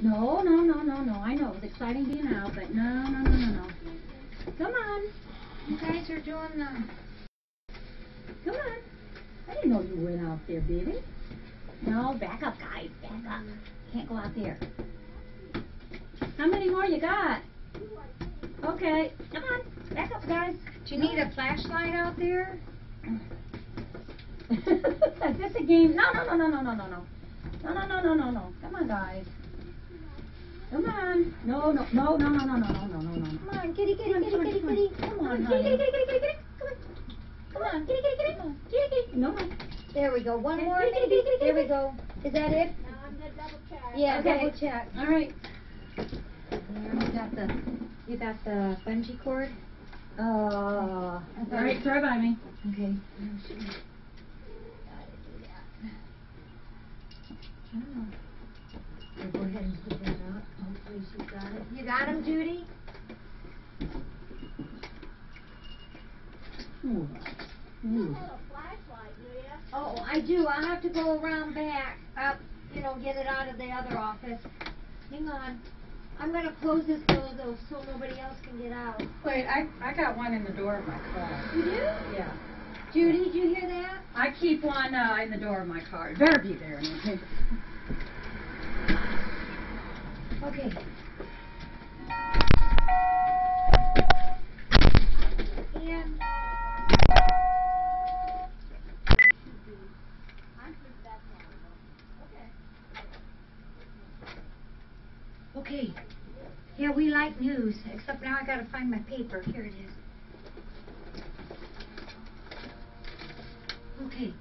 No, no, no, no, no. I know it was exciting being out, but no, no, no, no, no. Come on. You guys are doing the. Come on. I didn't know you went out there, baby. No, back up, guys. Back up. Can't go out there. How many more you got? Okay. Come on. Back up, guys. Do you need a flashlight out there? Is this a game? No, no, no, no, no, no, no, no. No, no, no, no, no, no. Come on, guys. Come on. No, no, no, no, no, no, no, no, no, no, no. Come on, kitty, kitty, kitty, kitty, kitty. Come on. Kitty, kitty, kitty, kitty, kitty. Come on. Come on. Kitty, kitty, kitty. Kitty, kitty. No, no. There we go. One more, kitty, kitty, maybe. There we go. Is that it? Now I'm gonna double check. Yeah, Okay. double check. All right. You got the, you got the bungee cord? Uh, All right, throw by me. Okay. So go ahead and put that up. Hopefully she's got it. You got him, Judy? Ooh. Ooh. a flashlight, do ya? Oh, I do. I'll have to go around back, up, you know, get it out of the other office. Hang on. I'm gonna close this door though, so nobody else can get out. Wait, I, I got one in the door of my car. You do? Yeah. Judy, did you hear that? I keep one uh, in the door of my car. It better be there. Okay. Okay. Okay. Yeah, we like news, except now I gotta find my paper. Here it is. Okay.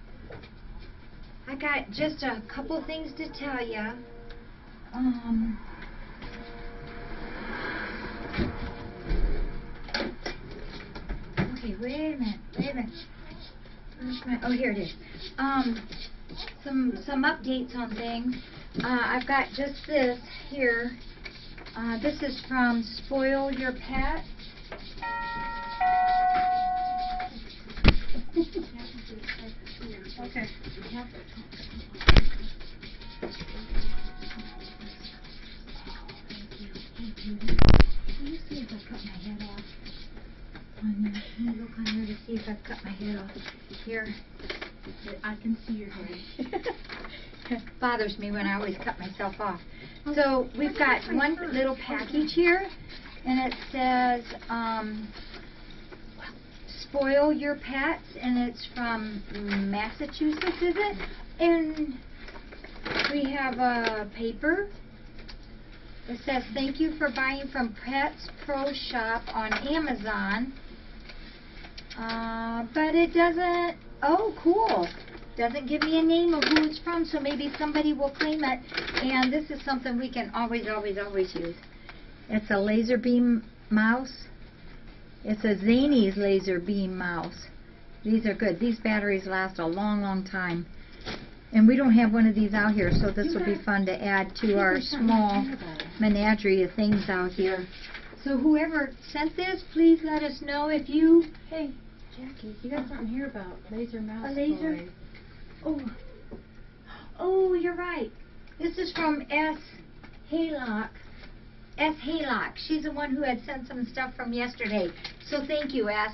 I got just a couple things to tell ya. Um. Okay, wait a minute, wait a minute. Where's my- Oh, here it is. Um, some some updates on things. Uh, I've got just this here. Uh, this is from Spoil Your Pet. Okay. My head off. On there. Let me look on to see if I've cut my head off. Here. I can see your head. it bothers me when I always cut myself off. So we've got one little package here, and it says, um, "Spoil Your Pets," and it's from Massachusetts, is it? And we have a paper. It says, "Thank you for buying from Pets Pro Shop on Amazon." Uh, but it doesn't. Oh, cool. Doesn't give me a name of who it's from, so maybe somebody will claim it. And this is something we can always, always, always use. It's a laser beam mouse. It's a Zany's laser beam mouse. These are good. These batteries last a long, long time. And we don't have one of these out here, so this will be fun to add to our small menagerie of things out here. So whoever sent this, please let us know if you Hey, Jackie, you got something here about laser mouse A laser? toy. Oh, oh, you're right. This is from S. Haylock. S. Haylock. She's the one who had sent some stuff from yesterday. So thank you, S.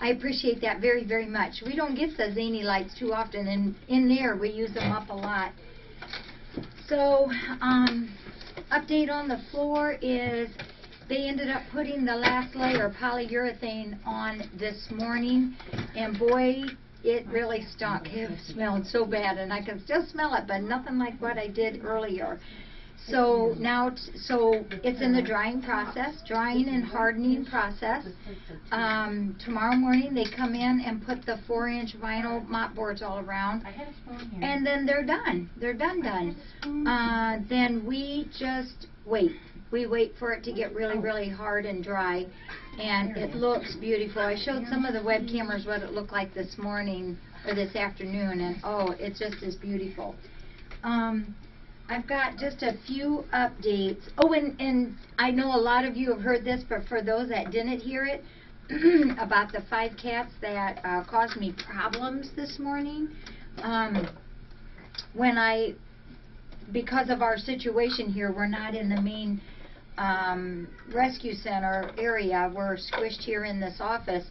I appreciate that very, very much. We don't get the zany lights too often, and in there we use them up a lot. So, um, update on the floor is they ended up putting the last layer of polyurethane on this morning, and boy, it really stunk. It smelled so bad, and I can still smell it, but nothing like what I did earlier. So now, so it's in the drying process, drying and hardening process. Um, tomorrow morning, they come in and put the four-inch vinyl mop boards all around, I had a spoon here. and then they're done. They're done, done. Uh, then we just wait. We wait for it to get really, really hard and dry, and it looks beautiful. I showed some of the web cameras what it looked like this morning or this afternoon, and oh, it just is beautiful. Um, I've got just a few updates. Oh, and, and I know a lot of you have heard this, but for those that didn't hear it, about the five cats that uh, caused me problems this morning. Um, when I because of our situation here, we're not in the main um, rescue center area. We're squished here in this office.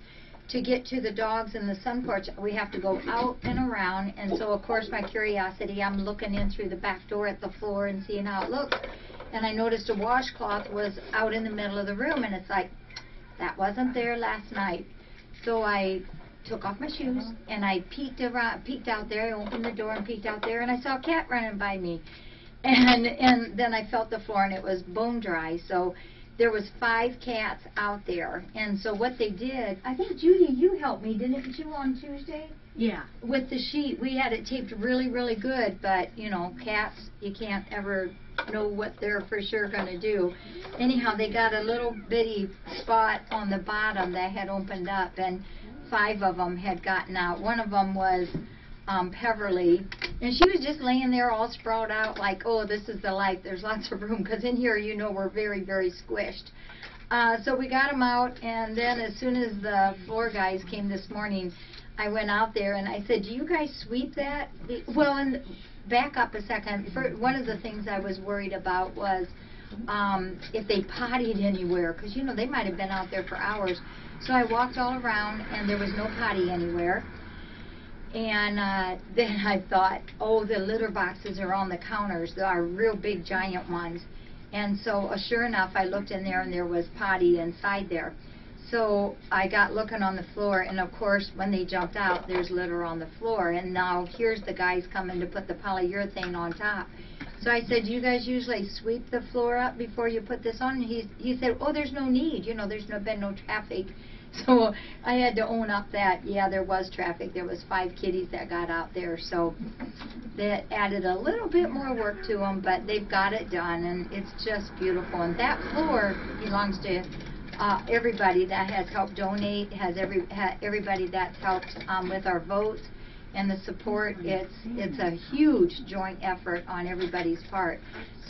To get to the dogs in the sun porch, we have to go out and around. And so, of course, my curiosity, I'm looking in through the back door at the floor and seeing how it looks. And I noticed a washcloth was out in the middle of the room, and it's like, that wasn't there last night. So I took off my shoes and I peeked around, peeked out there. I opened the door and peeked out there, and I saw a cat running by me. And and then I felt the floor, and it was bone dry. So there was five cats out there. And so what they did, I think Judy, you helped me, didn't you, on Tuesday? Yeah. With the sheet, we had it taped really, really good, but you know, cats, you can't ever know what they're for sure going to do. Anyhow, they got a little bitty spot on the bottom that had opened up, and five of them had gotten out. One of them was um, Peverly, and she was just laying there all sprawled out like, oh, this is the life. There's lots of room because in here, you know, we're very, very squished. Uh, so we got them out, and then as soon as the floor guys came this morning, I went out there and I said, "Do you guys sweep that?" Well, and back up a second. For, one of the things I was worried about was um, if they pottied anywhere, because you know they might have been out there for hours. So I walked all around, and there was no potty anywhere. And uh, then I thought, oh, the litter boxes are on the counters. They are real big, giant ones. And so, uh, sure enough, I looked in there, and there was potty inside there. So I got looking on the floor, and of course, when they jumped out, there's litter on the floor. And now here's the guys coming to put the polyurethane on top. So I said, you guys usually sweep the floor up before you put this on? And he, he said, oh, there's no need. You know, there's no, been no traffic. So I had to own up that, yeah, there was traffic. There was five kitties that got out there. So that added a little bit more work to them, but they've got it done, and it's just beautiful. And that floor belongs to uh, everybody that has helped donate, has every ha, everybody that's helped um, with our votes and the support. It's it's a huge joint effort on everybody's part.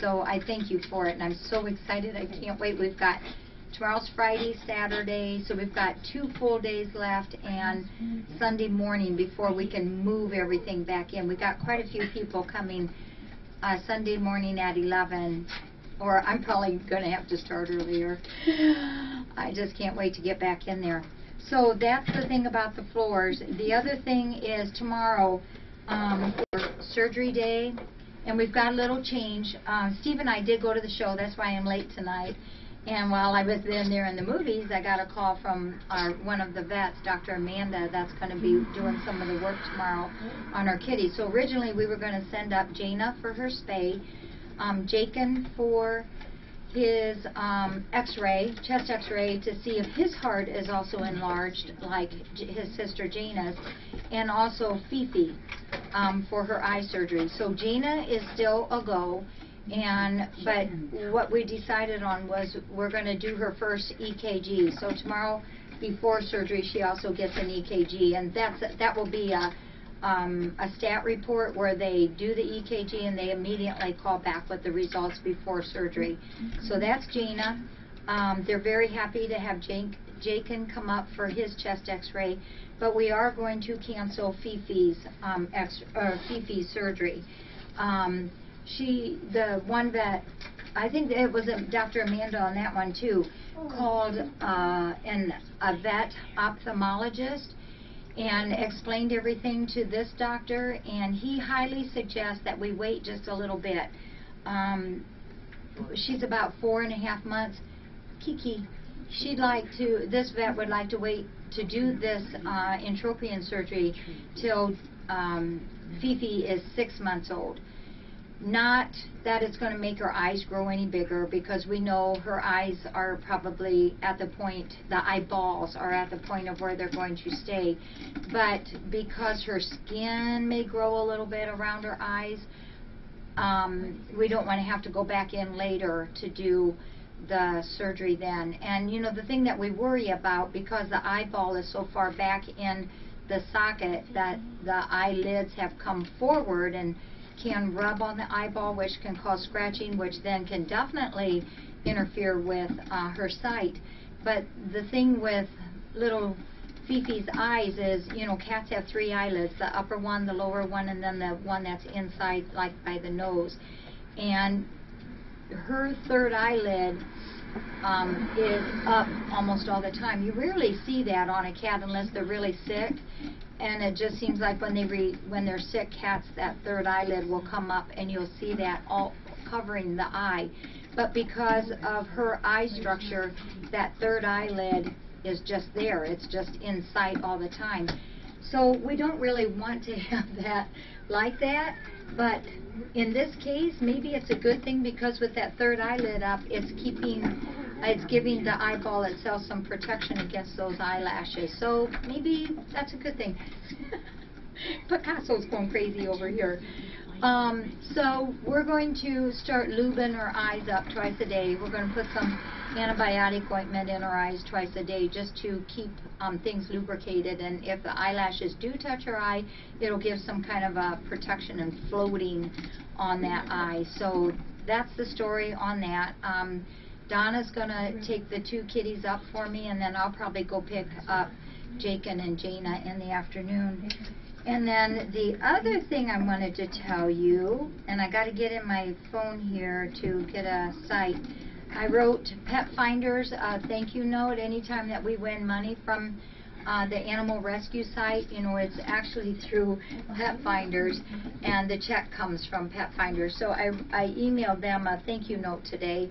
So I thank you for it, and I'm so excited. I can't wait. We've got tomorrow's Friday, Saturday, so we've got two full days left, and Sunday morning before we can move everything back in. We've got quite a few people coming uh, Sunday morning at 11 or I'm probably going to have to start earlier. I just can't wait to get back in there. So that's the thing about the floors. The other thing is tomorrow, um, surgery day, and we've got a little change. Um, Steve and I did go to the show. That's why I'm late tonight. And while I was in there in the movies, I got a call from our, one of the vets, Dr. Amanda, that's going to be doing some of the work tomorrow on our kitties. So originally we were going to send up Jana for her spay, um, for his um, x-ray, chest x-ray, to see if his heart is also enlarged like his sister Jana's, and also Fifi um, for her eye surgery. So Jana is still a go, and but what we decided on was we're going to do her first EKG. So tomorrow before surgery, she also gets an EKG, and that's that will be a um, a stat report where they do the EKG and they immediately call back with the results before surgery. So that's Gina. Um, they're very happy to have Jake, Jakin come up for his chest x-ray, but we are going to cancel Fifi's, um, or Fifi's surgery. Um, she, the one that, I think it was a, Dr. Amanda on that one too, called uh, an, a vet ophthalmologist and explained everything to this doctor, and he highly suggests that we wait just a little bit. Um, she's about four and a half months. Kiki, she'd like to, this vet would like to wait to do this uh, entropion surgery till um, Fifi is six months old. Not that it's going to make her eyes grow any bigger because we know her eyes are probably at the point, the eyeballs are at the point of where they're going to stay. But because her skin may grow a little bit around her eyes, um, we don't want to have to go back in later to do the surgery then. And you know, the thing that we worry about because the eyeball is so far back in the socket that the eyelids have come forward and can rub on the eyeball, which can cause scratching, which then can definitely interfere with uh, her sight. But the thing with little Fifi's eyes is, you know, cats have three eyelids, the upper one, the lower one, and then the one that's inside, like by the nose. and her third eyelid um, is up almost all the time. You rarely see that on a cat unless they're really sick, and it just seems like when they re- when they're sick cats, that third eyelid will come up, and you'll see that all covering the eye. But because of her eye structure, that third eyelid is just there. It's just in sight all the time. So we don't really want to have that like that. But in this case, maybe it's a good thing because with that third eyelid up, it's keeping, it's giving the eyeball itself some protection against those eyelashes. So maybe that's a good thing. Picasso's going crazy over here. Um, so we're going to start lubing our eyes up twice a day. We're going to put some antibiotic ointment in our eyes twice a day just to keep um, things lubricated. And if the eyelashes do touch our eye, it'll give some kind of a protection and floating on that eye. So that's the story on that. Um, Donna's going to take the two kitties up for me, and then I'll probably go pick up Jakin and Jaina in the afternoon. And then the other thing I wanted to tell you, and I got to get in my phone here to get a site. I wrote Pet Finders a thank you note anytime that we win money from uh, the animal rescue site. You know, it's actually through Pet Finders, and the check comes from Pet Finders. So I, I emailed them a thank you note today,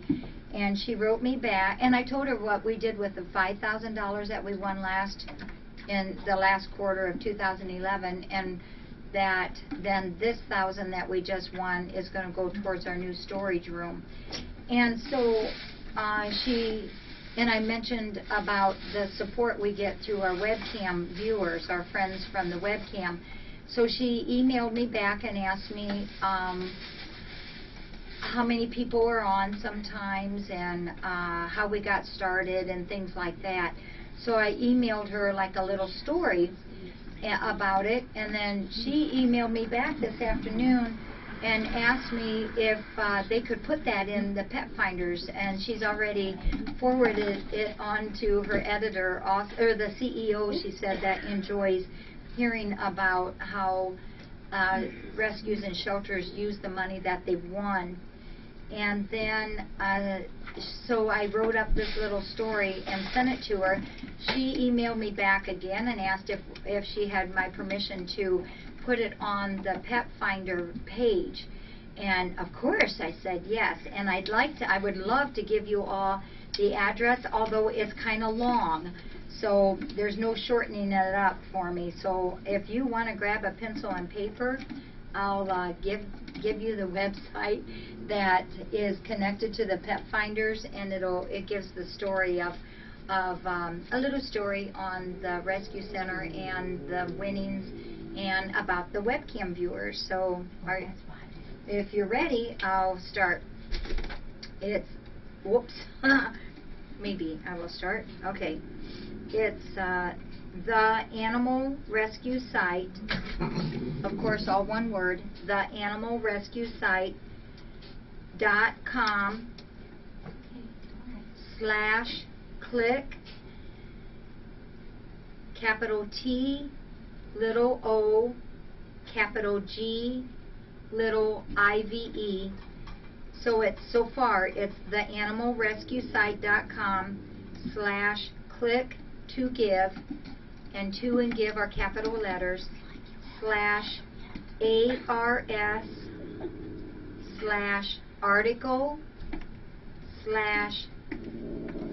and she wrote me back, and I told her what we did with the $5,000 that we won last in the last quarter of 2011 and that then this thousand that we just won is going to go towards our new storage room. And so uh, she and I mentioned about the support we get through our webcam viewers, our friends from the webcam. So she emailed me back and asked me um, how many people were on sometimes and uh, how we got started and things like that. So I emailed her like a little story about it, and then she emailed me back this afternoon and asked me if uh, they could put that in the pet finders and she's already forwarded it on to her editor or the CEO she said that enjoys hearing about how uh, rescues and shelters use the money that they've won and then uh, so I wrote up this little story and sent it to her. She emailed me back again and asked if if she had my permission to put it on the Pet Finder page. And of course I said yes. And I'd like to, I would love to give you all the address, although it's kind of long. So there's no shortening it up for me. So if you want to grab a pencil and paper, I'll uh, give give you the website that is connected to the pet finders and it'll it gives the story of of um, a little story on the rescue center and the winnings and about the webcam viewers. So are, if you're ready I'll start. It's whoops maybe I will start. Okay. It's uh, the animal rescue site. Of course all one word. The animal rescue site dot com slash click capital T little o capital G little I-V-E so it's so far it's the animalrescuesite.com slash click to give and to and give are capital letters slash ARS slash article slash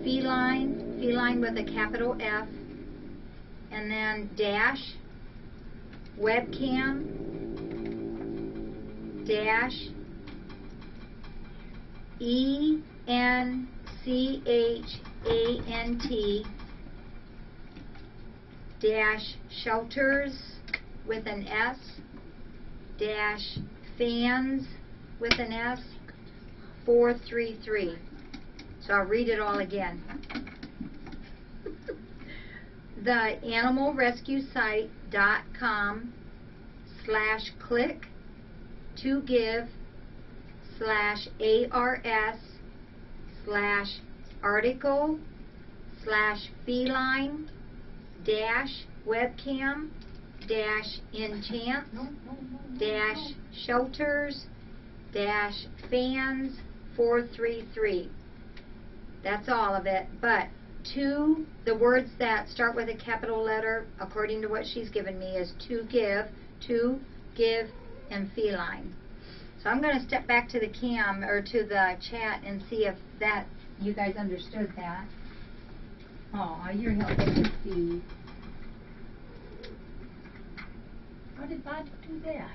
feline, feline with a capital F, and then dash webcam dash E N C H A N T dash shelters with an S dash fans with an S 433. So I'll read it all again. the animalrescuesite.com slash click to give slash ARS slash article slash feline dash webcam, dash enchant, dash shelters, dash fans 433. That's all of it. But two, the words that start with a capital letter, according to what she's given me, is to give, to give, and feline. So I'm going to step back to the cam or to the chat and see if that you guys understood that. Oh, you're helping see. How did Bob do that?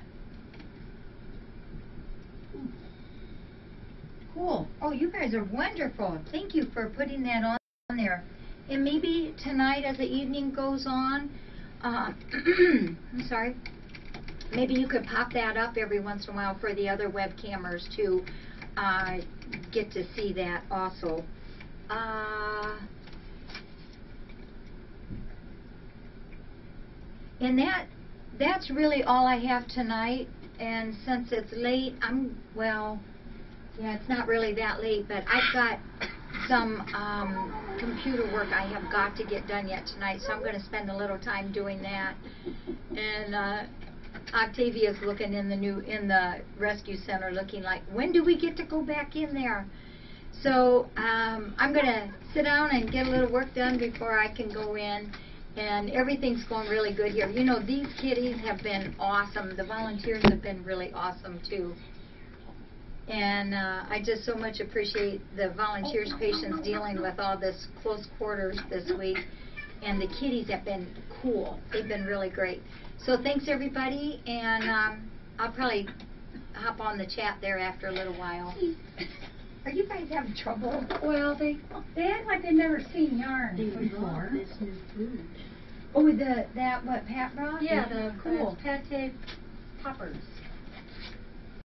Hmm. Cool. Oh, you guys are wonderful. Thank you for putting that on there. And maybe tonight, as the evening goes on, uh, I'm sorry, maybe you could pop that up every once in a while for the other webcamers to uh, get to see that also. Uh, and that that's really all I have tonight. And since it's late, I'm well. Yeah, it's not really that late, but I've got some um, computer work I have got to get done yet tonight, so I'm going to spend a little time doing that. And uh, Octavia's looking in the new in the rescue center, looking like, when do we get to go back in there? So um, I'm going to sit down and get a little work done before I can go in. And everything's going really good here. You know, these kitties have been awesome. The volunteers have been really awesome too. And uh, I just so much appreciate the volunteers' patience dealing with all this close quarters this week. And the kitties have been cool. They've been really great. So thanks everybody, and um, I'll probably hop on the chat there after a little while. Are you guys having trouble? Well, they they act like they've never seen yarn before. This new food. Oh, the that what Pat brought? Yeah, the cool. cool pate poppers.